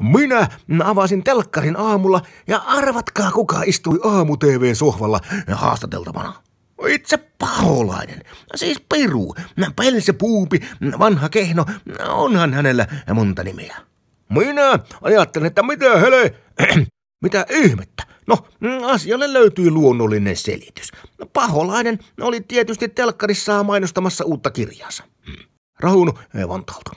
Minä avasin telkkarin aamulla ja arvatkaa kuka istui aamu TVn sohvalla haastateltavana. Itse paholainen, siis Piru, Pelse Puupi, vanha kehno, onhan hänellä monta nimeä. Minä ajattelin, että mitä hele, mitä ihmettä. No, asialle löytyy luonnollinen selitys. Paholainen oli tietysti telkkarissa mainostamassa uutta kirjaansa. Hmm. Rahun Vantaalta.